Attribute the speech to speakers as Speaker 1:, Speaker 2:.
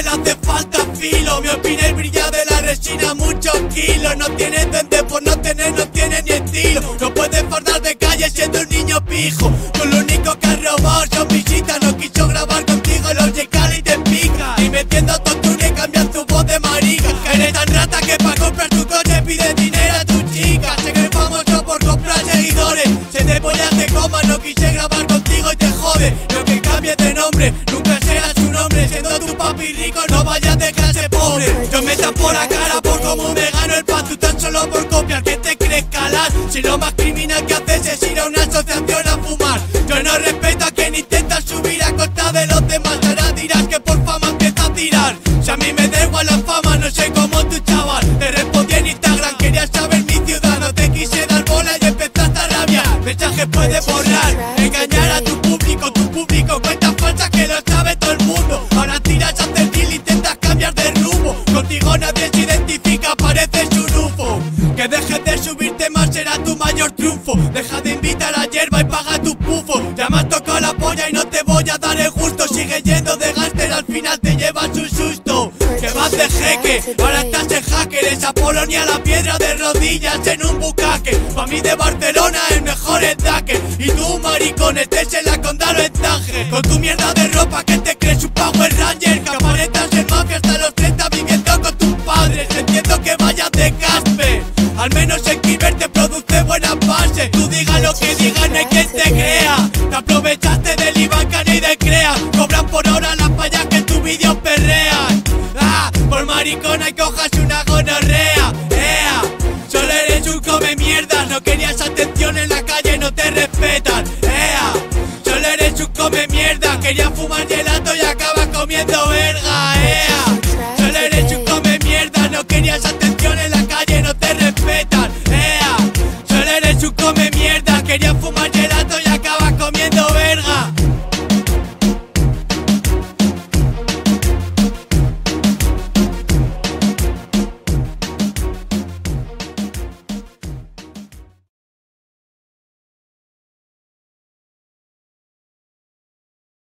Speaker 1: le hace falta filo. Mi opinión brilla de la resina muchos kilos No tiene duende por no tener, no tiene ni estilo. No puedes fardar de calle siendo un niño pijo. Con lo único que has robado son visitas. No quiso grabar contigo los llega y te pica Y metiendo tortura y cambian tu voz de marica. Que eres tan rata que pa' comprar tu coche pide dinero a tu chica. Sé que famoso por comprar seguidores. Se te hacer coma, no quise grabar contigo y te jode. Lo que cambies de nombre, nunca no vayas de clase pobre. Yo me tapo la cara por cómo me gano el pan tan solo por copiar, que te crees calar? Si lo más criminal que haces es ir a una asociación a fumar. Yo no respeto a quien intenta subir a costa de los demás. Ahora dirás que por fama empieza a tirar. Si a mí me da igual la fama, no sé cómo tu chaval triunfo. Deja de invitar a hierba y paga tu pufo. Ya me has tocado la polla y no te voy a dar el gusto. Sigue yendo de gángster, al final te llevas un susto. Que vas de jeque, ahora estás en hacker. Esa Polonia la piedra de rodillas en un bucaque. Pa' mí de Barcelona el mejor es Daker. Y tú maricón, estés en la condado en Tánger. Con tu mierda de ropa que te crees un Power Ranger. Que aparentas en mafia hasta los 30 viviendo con tus padres Entiendo que vayas de Casper Al menos te creas. Te aprovechaste del Ibanca ni de creas. Cobran por hora las payas que en tus vídeos perrean. Ah, por maricona y cojas una gonorrea. Ea, solo eres un come mierdas. No querías atención en la calle, no te respetan. Ea, solo eres un come mierdas. Querías fumar gelato y acabas comiendo verga. Ea, solo eres un come mierdas. No querías atención en la calle, no te respetan. Ea, solo eres un come mierdas. Querías fumar